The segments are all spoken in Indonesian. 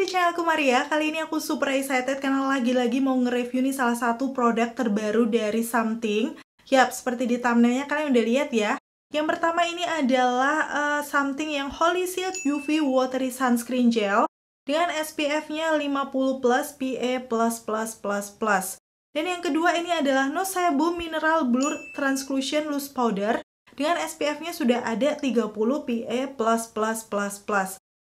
di channelku Maria. Kali ini aku super excited karena lagi-lagi mau nge-review nih salah satu produk terbaru dari Something. Yap, seperti di thumbnailnya kalian udah lihat ya. Yang pertama ini adalah uh, Something yang Holy Shield UV Watery Sunscreen Gel dengan SPF-nya 50 plus PA+++++. Dan yang kedua ini adalah No Sebum Mineral Blur Transclusion Loose Powder dengan SPF-nya sudah ada 30 PA++++.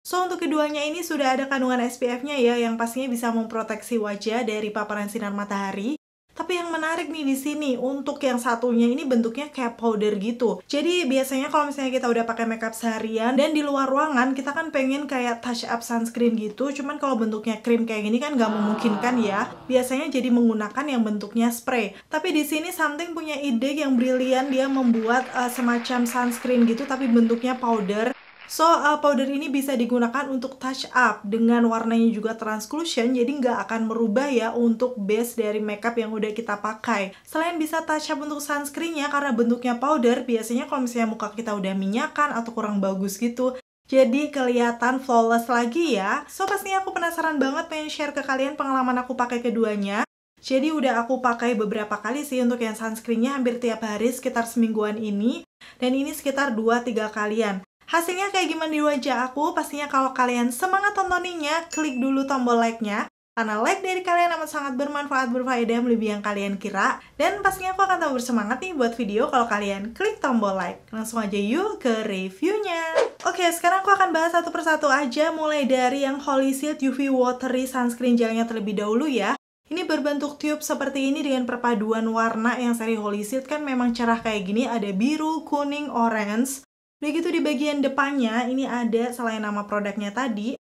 So, untuk keduanya ini sudah ada kandungan SPF-nya ya, yang pastinya bisa memproteksi wajah dari paparan sinar matahari. Tapi yang menarik nih di sini, untuk yang satunya ini bentuknya kayak powder gitu. Jadi biasanya kalau misalnya kita udah pakai makeup seharian dan di luar ruangan, kita kan pengen kayak touch up sunscreen gitu. Cuman kalau bentuknya krim kayak gini kan nggak memungkinkan ya. Biasanya jadi menggunakan yang bentuknya spray. Tapi di sini something punya ide yang brilian, dia membuat uh, semacam sunscreen gitu tapi bentuknya powder. So, uh, powder ini bisa digunakan untuk touch up dengan warnanya juga transclusion, jadi nggak akan merubah ya untuk base dari makeup yang udah kita pakai. Selain bisa touch up untuk sunscreennya, karena bentuknya powder, biasanya kalau misalnya muka kita udah minyakan atau kurang bagus gitu, jadi kelihatan flawless lagi ya. So, pastinya aku penasaran banget pengen share ke kalian pengalaman aku pakai keduanya. Jadi udah aku pakai beberapa kali sih untuk yang sunscreennya hampir tiap hari sekitar semingguan ini. Dan ini sekitar 2-3 kalian. Hasilnya kayak gimana di wajah aku? Pastinya kalau kalian semangat tontoninnya, klik dulu tombol like-nya. Karena like dari kalian amat sangat bermanfaat, berfaedah, melebihi yang kalian kira. Dan pastinya aku akan tambah bersemangat nih buat video kalau kalian klik tombol like. Langsung aja yuk ke reviewnya. Oke, sekarang aku akan bahas satu persatu aja, mulai dari yang Holy Shield UV Watery Sunscreen Gelnya terlebih dahulu ya. Ini berbentuk tube seperti ini dengan perpaduan warna yang seri Holy Shield kan memang cerah kayak gini, ada biru, kuning, orange. Begitu di bagian depannya, ini ada selain nama produknya tadi,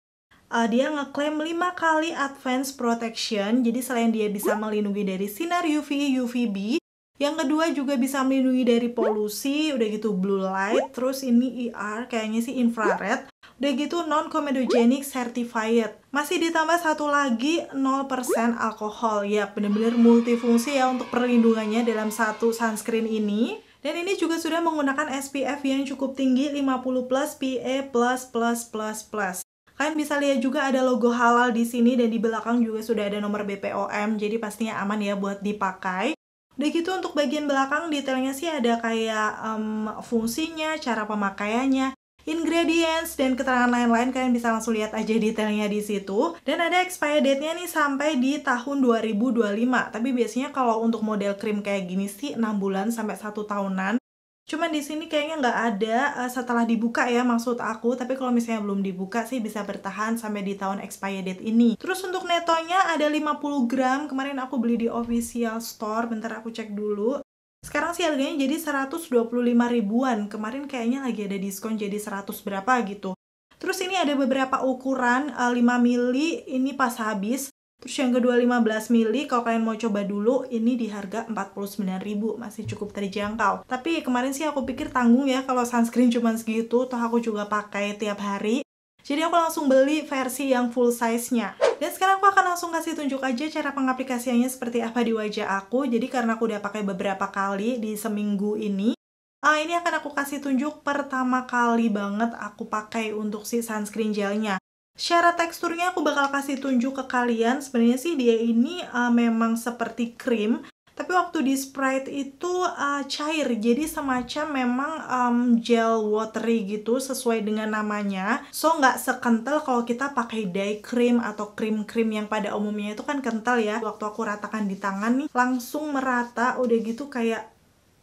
uh, dia ngeklaim 5 kali advance protection. Jadi selain dia bisa melindungi dari sinar UV, UVB, yang kedua juga bisa melindungi dari polusi, udah gitu blue light, terus ini ER, kayaknya sih infrared, udah gitu non-comedogenic certified. Masih ditambah satu lagi 0% alkohol, ya bener-bener multifungsi ya untuk perlindungannya dalam satu sunscreen ini. Dan ini juga sudah menggunakan SPF yang cukup tinggi 50 plus PA++++. Kalian bisa lihat juga ada logo halal di sini dan di belakang juga sudah ada nomor BPOM, jadi pastinya aman ya buat dipakai. Udah gitu untuk bagian belakang detailnya sih ada kayak um, fungsinya, cara pemakaiannya, ingredients dan keterangan lain-lain kalian bisa langsung lihat aja detailnya di situ. Dan ada expired date-nya nih sampai di tahun 2025. Tapi biasanya kalau untuk model krim kayak gini sih 6 bulan sampai 1 tahunan. Cuman di sini kayaknya nggak ada uh, setelah dibuka ya maksud aku. Tapi kalau misalnya belum dibuka sih bisa bertahan sampai di tahun expired date ini. Terus untuk netonya ada 50 gram. Kemarin aku beli di official store. Bentar aku cek dulu. Sekarang sih harganya jadi 125 ribuan. Kemarin kayaknya lagi ada diskon jadi 100 berapa gitu. Terus ini ada beberapa ukuran uh, 5 mili ini pas habis. Terus yang kedua 15 mili, kalau kalian mau coba dulu, ini di harga 49.000, masih cukup terjangkau. Tapi kemarin sih aku pikir tanggung ya kalau sunscreen cuma segitu, toh aku juga pakai tiap hari. Jadi aku langsung beli versi yang full size-nya. Dan sekarang aku akan langsung kasih tunjuk aja cara pengaplikasiannya seperti apa di wajah aku. Jadi karena aku udah pakai beberapa kali di seminggu ini, uh, ini akan aku kasih tunjuk pertama kali banget aku pakai untuk si sunscreen gelnya. Secara teksturnya aku bakal kasih tunjuk ke kalian. Sebenarnya sih dia ini uh, memang seperti krim, tapi waktu di Sprite itu uh, cair. Jadi semacam memang um, gel watery gitu sesuai dengan namanya. So nggak sekental kalau kita pakai dye cream atau krim-krim yang pada umumnya itu kan kental ya. Waktu aku ratakan di tangan nih langsung merata. Udah gitu kayak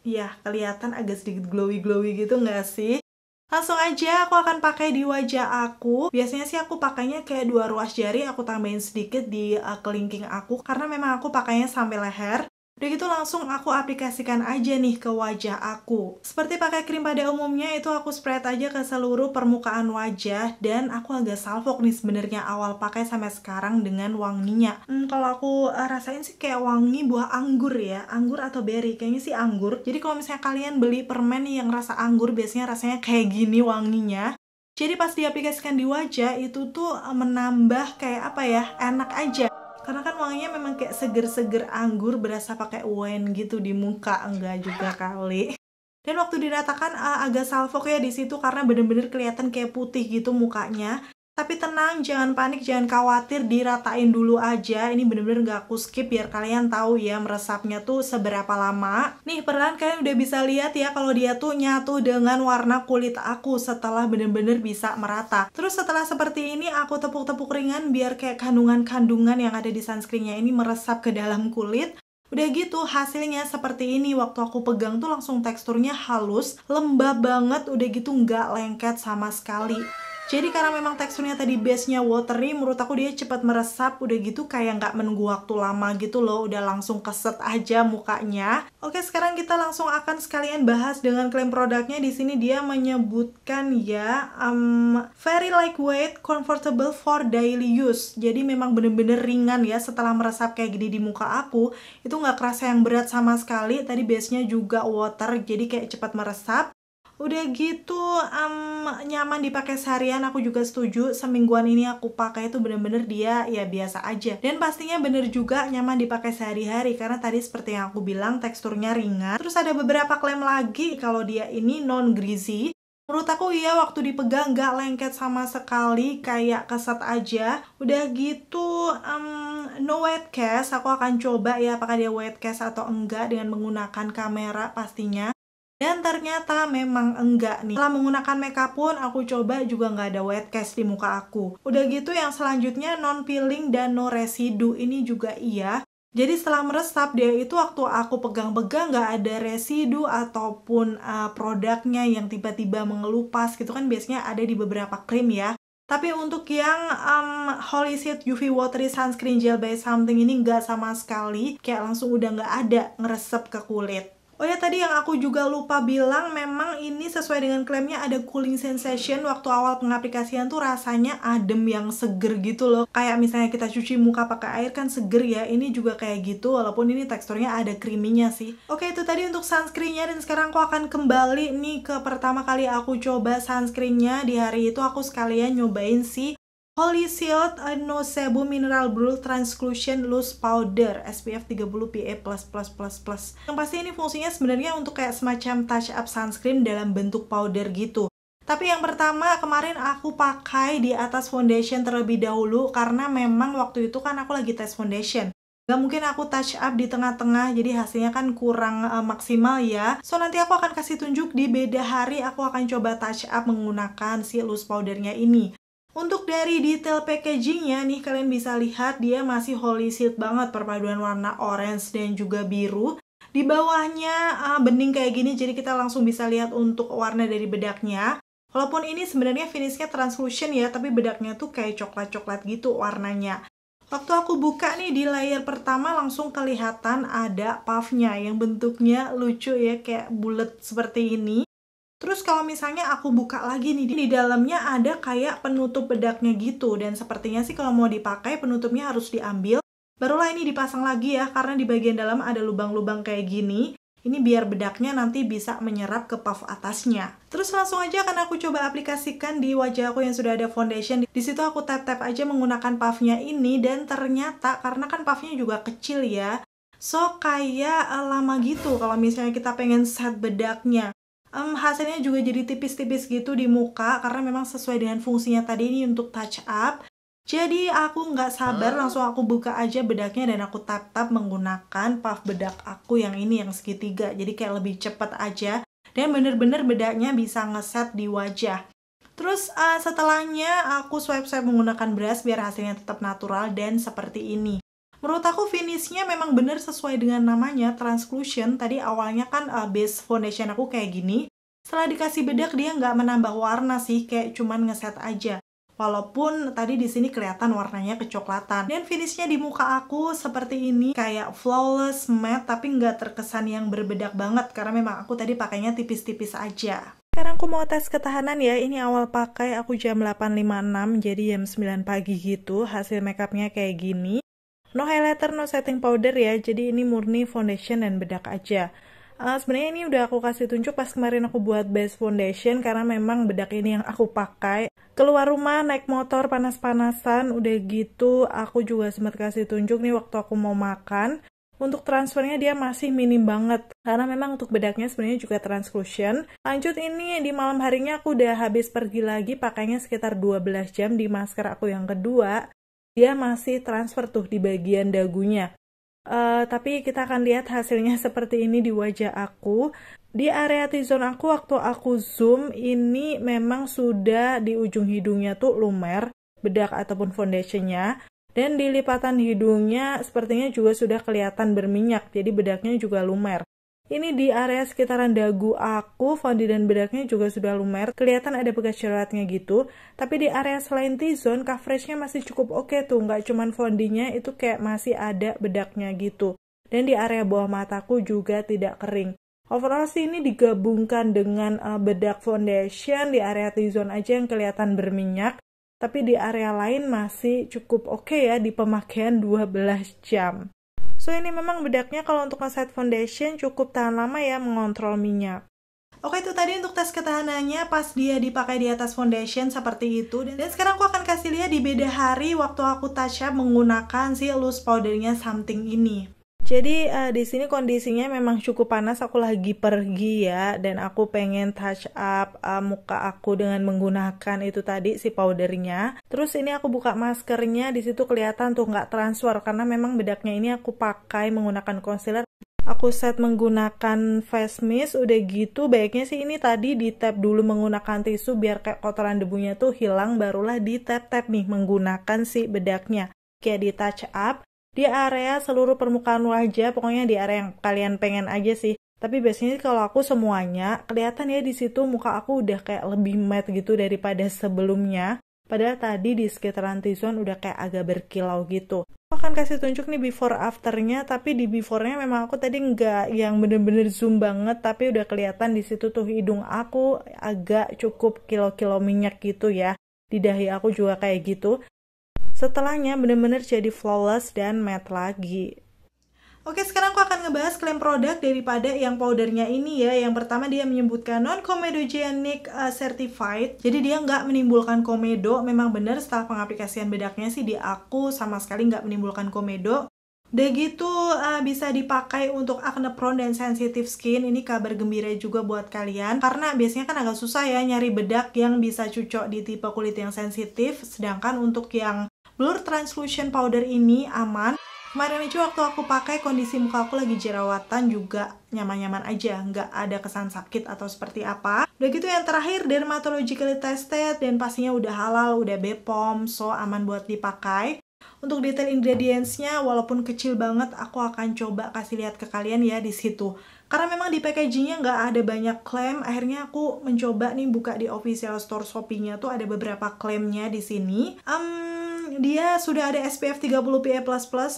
ya kelihatan agak sedikit glowy-glowy gitu nggak sih? Langsung aja aku akan pakai di wajah aku. Biasanya sih aku pakainya kayak dua ruas jari, aku tambahin sedikit di uh, kelingking aku. Karena memang aku pakainya sampai leher. Udah gitu langsung aku aplikasikan aja nih ke wajah aku. Seperti pakai krim pada umumnya itu aku spread aja ke seluruh permukaan wajah dan aku agak salfok nih sebenarnya awal pakai sampai sekarang dengan wanginya. Hmm, kalau aku uh, rasain sih kayak wangi buah anggur ya, anggur atau berry, kayaknya sih anggur. Jadi kalau misalnya kalian beli permen yang rasa anggur biasanya rasanya kayak gini wanginya. Jadi pas diaplikasikan di wajah itu tuh eh, menambah kayak apa ya, enak aja karena kan wanginya memang kayak seger-seger anggur berasa pakai wine gitu di muka enggak juga kali. Dan waktu diratakan uh, agak salfok ya di situ karena bener-bener kelihatan kayak putih gitu mukanya Tapi tenang, jangan panik, jangan khawatir, diratain dulu aja. Ini bener-bener gak aku skip biar kalian tahu ya meresapnya tuh seberapa lama. Nih, perlahan kalian udah bisa lihat ya kalau dia tuh nyatu dengan warna kulit aku setelah bener-bener bisa merata. Terus setelah seperti ini, aku tepuk-tepuk ringan biar kayak kandungan-kandungan yang ada di sunscreennya ini meresap ke dalam kulit. Udah gitu hasilnya seperti ini waktu aku pegang tuh langsung teksturnya halus, lembab banget, udah gitu nggak lengket sama sekali. Jadi karena memang teksturnya tadi base-nya watery, menurut aku dia cepat meresap, udah gitu kayak nggak menunggu waktu lama gitu loh, udah langsung keset aja mukanya. Oke, sekarang kita langsung akan sekalian bahas dengan klaim produknya. Di sini dia menyebutkan ya, um, very lightweight, comfortable for daily use. Jadi memang bener-bener ringan ya setelah meresap kayak gini di muka aku, itu nggak kerasa yang berat sama sekali. Tadi base-nya juga water, jadi kayak cepat meresap udah gitu um, nyaman dipakai seharian aku juga setuju. Semingguan ini aku pakai itu bener-bener dia ya biasa aja. Dan pastinya bener juga nyaman dipakai sehari-hari karena tadi seperti yang aku bilang teksturnya ringan. Terus ada beberapa klaim lagi kalau dia ini non greasy Menurut aku ya waktu dipegang nggak lengket sama sekali kayak keset aja. Udah gitu um, no wet cast aku akan coba ya apakah dia wet cast atau enggak dengan menggunakan kamera pastinya dan ternyata memang enggak nih. Setelah menggunakan makeup pun aku coba juga nggak ada wet cast di muka aku. Udah gitu yang selanjutnya non peeling dan no residu ini juga iya. Jadi setelah meresap dia itu waktu aku pegang-pegang nggak ada residu ataupun uh, produknya yang tiba-tiba mengelupas gitu kan biasanya ada di beberapa krim ya. Tapi untuk yang um, Holy Seed UV Watery Sunscreen Gel by Something ini nggak sama sekali, kayak langsung udah nggak ada ngeresep ke kulit. Oh ya tadi yang aku juga lupa bilang memang ini sesuai dengan klaimnya ada cooling sensation waktu awal pengaplikasian tuh rasanya adem yang seger gitu loh. Kayak misalnya kita cuci muka pakai air kan seger ya ini juga kayak gitu walaupun ini teksturnya ada creaminya sih. Oke itu tadi untuk sunscreennya dan sekarang aku akan kembali nih ke pertama kali aku coba sunscreennya. Di hari itu aku sekalian nyobain si Holy Shield No Mineral Blue Transclusion Loose Powder SPF 30 PA++++. Yang pasti ini fungsinya sebenarnya untuk kayak semacam touch up sunscreen dalam bentuk powder gitu. Tapi yang pertama kemarin aku pakai di atas foundation terlebih dahulu karena memang waktu itu kan aku lagi tes foundation. Gak mungkin aku touch up di tengah-tengah jadi hasilnya kan kurang uh, maksimal ya. So nanti aku akan kasih tunjuk di beda hari aku akan coba touch up menggunakan si loose powdernya ini. Untuk dari detail packagingnya nih kalian bisa lihat dia masih holy seed banget perpaduan warna orange dan juga biru. Di bawahnya uh, bening kayak gini jadi kita langsung bisa lihat untuk warna dari bedaknya. Walaupun ini sebenarnya finishnya translucent ya, tapi bedaknya tuh kayak coklat-coklat gitu warnanya. Waktu aku buka nih di layer pertama langsung kelihatan ada puffnya yang bentuknya lucu ya kayak bulat seperti ini. Terus kalau misalnya aku buka lagi nih, di dalamnya ada kayak penutup bedaknya gitu. Dan sepertinya sih kalau mau dipakai penutupnya harus diambil. Barulah ini dipasang lagi ya, karena di bagian dalam ada lubang-lubang kayak gini. Ini biar bedaknya nanti bisa menyerap ke puff atasnya. Terus langsung aja akan aku coba aplikasikan di wajah aku yang sudah ada foundation. Di situ aku tap-tap aja menggunakan puffnya ini dan ternyata karena kan puffnya juga kecil ya. So kayak uh, lama gitu kalau misalnya kita pengen set bedaknya um, hasilnya juga jadi tipis-tipis gitu di muka karena memang sesuai dengan fungsinya tadi ini untuk touch up. Jadi aku nggak sabar langsung aku buka aja bedaknya dan aku tap-tap menggunakan puff bedak aku yang ini yang segitiga. Jadi kayak lebih cepet aja dan bener-bener bedaknya bisa ngeset di wajah. Terus uh, setelahnya aku swipe-swipe menggunakan brush biar hasilnya tetap natural dan seperti ini. Menurut aku finishnya memang bener sesuai dengan namanya, transclusion. Tadi awalnya kan uh, base foundation aku kayak gini. Setelah dikasih bedak dia nggak menambah warna sih, kayak cuman ngeset aja. Walaupun tadi di sini kelihatan warnanya kecoklatan. Dan finishnya di muka aku seperti ini, kayak flawless matte, tapi nggak terkesan yang berbedak banget, karena memang aku tadi pakainya tipis-tipis aja. Sekarang aku mau tes ketahanan ya, ini awal pakai aku jam 8.56, jadi jam 9 pagi gitu, hasil makeupnya kayak gini. No highlighter, no setting powder ya, jadi ini murni foundation dan bedak aja. Uh, sebenarnya ini udah aku kasih tunjuk pas kemarin aku buat base foundation karena memang bedak ini yang aku pakai. Keluar rumah naik motor panas-panasan, udah gitu aku juga sempat kasih tunjuk nih waktu aku mau makan. untuk transfernya dia masih minim banget karena memang untuk bedaknya sebenarnya juga transclusion. Lanjut ini di malam harinya aku udah habis pergi lagi pakainya sekitar 12 jam di masker aku yang kedua. Dia masih transfer tuh di bagian dagunya. Uh, tapi kita akan lihat hasilnya seperti ini di wajah aku. Di area T-zone aku waktu aku zoom ini memang sudah di ujung hidungnya tuh lumer bedak ataupun foundationnya dan di lipatan hidungnya sepertinya juga sudah kelihatan berminyak, jadi bedaknya juga lumer. Ini di area sekitaran dagu aku, fondi dan bedaknya juga sudah lumer. Kelihatan ada bekas jerawatnya gitu. Tapi di area selain T-zone, coveragenya masih cukup oke okay tuh. Nggak cuman fondinya, itu kayak masih ada bedaknya gitu. Dan di area bawah mataku juga tidak kering. Overall sih ini digabungkan dengan uh, bedak foundation di area T-zone aja yang kelihatan berminyak tapi di area lain masih cukup oke okay ya di pemakaian 12 jam. So ini memang bedaknya kalau untuk nge-set foundation cukup tahan lama ya mengontrol minyak. Oke itu tadi untuk tes ketahanannya pas dia dipakai di atas foundation seperti itu dan sekarang aku akan kasih lihat di beda hari waktu aku touch up menggunakan si loose powdernya something ini. Jadi uh, di sini kondisinya memang cukup panas. Aku lagi pergi ya, dan aku pengen touch up uh, muka aku dengan menggunakan itu tadi si powdernya. Terus ini aku buka maskernya, di situ kelihatan tuh nggak transfer karena memang bedaknya ini aku pakai menggunakan concealer. Aku set menggunakan face mist, udah gitu baiknya sih ini tadi di tap dulu menggunakan tisu biar kayak kotoran debunya tuh hilang, barulah di tap-tap nih menggunakan si bedaknya. Kayak di touch up, di area seluruh permukaan wajah, pokoknya di area yang kalian pengen aja sih. Tapi biasanya kalau aku semuanya, kelihatan ya di situ muka aku udah kayak lebih matte gitu daripada sebelumnya. Padahal tadi di sekitaran T-zone udah kayak agak berkilau gitu. Aku akan kasih tunjuk nih before afternya, tapi di before-nya memang aku tadi nggak yang bener-bener zoom banget, tapi udah kelihatan di situ tuh hidung aku agak cukup kilo-kilo minyak gitu ya. Di dahi aku juga kayak gitu. Setelahnya bener-bener jadi flawless dan matte lagi. Oke, sekarang aku akan ngebahas klaim produk daripada yang powdernya ini ya. Yang pertama dia menyebutkan non-comedogenic uh, certified. Jadi dia nggak menimbulkan komedo. Memang benar setelah pengaplikasian bedaknya sih di aku sama sekali nggak menimbulkan komedo. Udah gitu uh, bisa dipakai untuk acne prone dan sensitive skin. Ini kabar gembira juga buat kalian karena biasanya kan agak susah ya nyari bedak yang bisa cocok di tipe kulit yang sensitif. Sedangkan untuk yang Blur Translution Powder ini aman. Kemarin itu waktu aku pakai kondisi muka aku lagi jerawatan juga nyaman-nyaman aja, nggak ada kesan sakit atau seperti apa. Udah gitu yang terakhir dermatologically tested dan pastinya udah halal, udah BPOM, so aman buat dipakai. Untuk detail ingredientsnya, walaupun kecil banget, aku akan coba kasih lihat ke kalian ya di situ. Karena memang di packagingnya nggak ada banyak klaim, akhirnya aku mencoba nih buka di official store Shopee-nya tuh ada beberapa klaimnya di sini. Um, dia sudah ada SPF 30 PA++,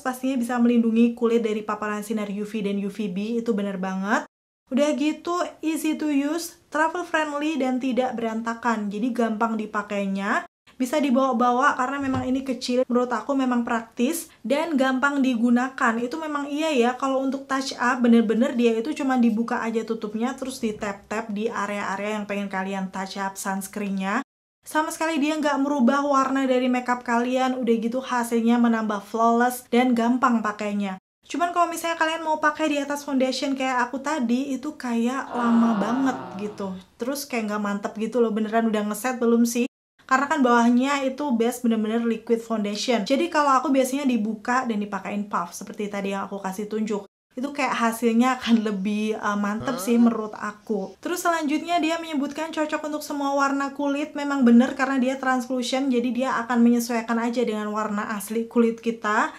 pastinya bisa melindungi kulit dari paparan sinar UV dan UVB, itu bener banget. Udah gitu, easy to use, travel friendly, dan tidak berantakan. Jadi gampang dipakainya, bisa dibawa-bawa karena memang ini kecil. Menurut aku memang praktis dan gampang digunakan. Itu memang iya ya, kalau untuk touch up, bener-bener dia itu cuma dibuka aja tutupnya, terus di tap-tap di area-area yang pengen kalian touch up sunscreennya sama sekali dia nggak merubah warna dari makeup kalian, udah gitu hasilnya menambah flawless dan gampang pakainya. Cuman kalau misalnya kalian mau pakai di atas foundation kayak aku tadi, itu kayak lama banget gitu. Terus kayak nggak mantep gitu loh, beneran udah ngeset belum sih? Karena kan bawahnya itu best bener-bener liquid foundation. Jadi kalau aku biasanya dibuka dan dipakain puff, seperti tadi yang aku kasih tunjuk itu kayak hasilnya akan lebih uh, mantep sih menurut aku. Terus selanjutnya dia menyebutkan cocok untuk semua warna kulit, memang bener karena dia translucent, jadi dia akan menyesuaikan aja dengan warna asli kulit kita.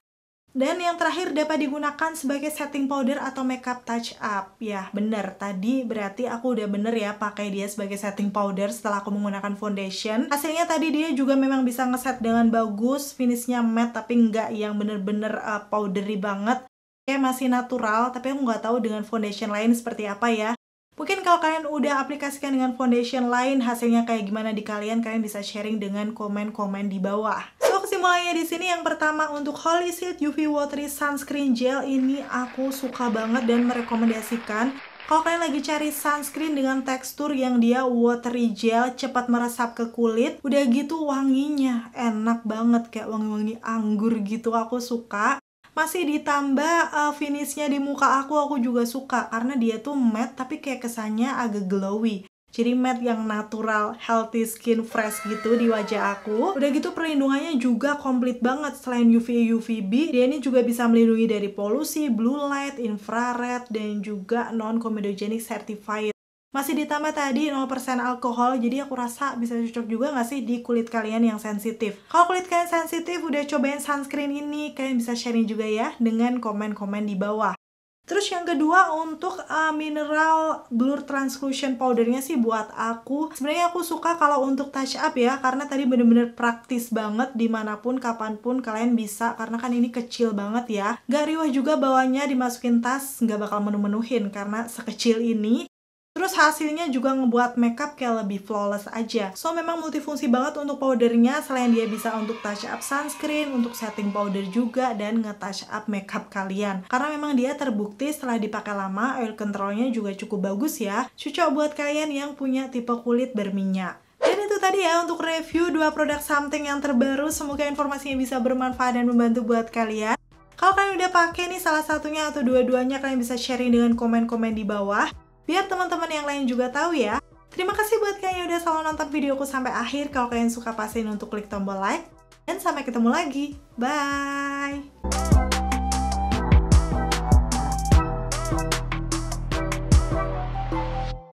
Dan yang terakhir dapat digunakan sebagai setting powder atau makeup touch up. Ya, bener. Tadi berarti aku udah bener ya pakai dia sebagai setting powder setelah aku menggunakan foundation. Hasilnya tadi dia juga memang bisa ngeset dengan bagus, finishnya matte tapi nggak yang bener-bener uh, powdery banget kayak masih natural, tapi aku nggak tahu dengan foundation lain seperti apa ya. Mungkin kalau kalian udah aplikasikan dengan foundation lain, hasilnya kayak gimana di kalian, kalian bisa sharing dengan komen-komen di bawah. So, kesimpulannya di sini yang pertama untuk Holy UV Watery Sunscreen Gel ini aku suka banget dan merekomendasikan. Kalau kalian lagi cari sunscreen dengan tekstur yang dia watery gel, cepat meresap ke kulit, udah gitu wanginya enak banget kayak wangi-wangi anggur gitu, aku suka masih ditambah uh, finishnya di muka aku aku juga suka karena dia tuh matte tapi kayak kesannya agak glowy jadi matte yang natural, healthy skin fresh gitu di wajah aku. Udah gitu perlindungannya juga komplit banget. Selain UVA UVB, dia ini juga bisa melindungi dari polusi, blue light, infrared, dan juga non-comedogenic certified. Masih ditambah tadi 0% alkohol, jadi aku rasa bisa cocok juga nggak sih di kulit kalian yang sensitif. Kalau kulit kalian sensitif, udah cobain sunscreen ini, kalian bisa sharing juga ya dengan komen-komen di bawah. Terus yang kedua untuk uh, mineral blur translusion powdernya sih buat aku sebenarnya aku suka kalau untuk touch up ya karena tadi bener-bener praktis banget di mana pun kapan pun kalian bisa karena kan ini kecil banget ya gak riwah juga bawahnya dimasukin tas nggak bakal menu-menuhin karena sekecil ini Terus hasilnya juga ngebuat makeup kayak lebih flawless aja. So memang multifungsi banget untuk powdernya selain dia bisa untuk touch up sunscreen, untuk setting powder juga dan nge-touch up makeup kalian. Karena memang dia terbukti setelah dipakai lama, oil controlnya juga cukup bagus ya. Cocok buat kalian yang punya tipe kulit berminyak. Dan itu tadi ya untuk review dua produk something yang terbaru. Semoga informasinya bisa bermanfaat dan membantu buat kalian. Kalau kalian udah pakai nih salah satunya atau dua-duanya, kalian bisa sharing dengan komen-komen di bawah biar teman-teman yang lain juga tahu ya. Terima kasih buat kalian yang udah selalu nonton videoku sampai akhir. Kalau kalian suka pastiin untuk klik tombol like. Dan sampai ketemu lagi. Bye!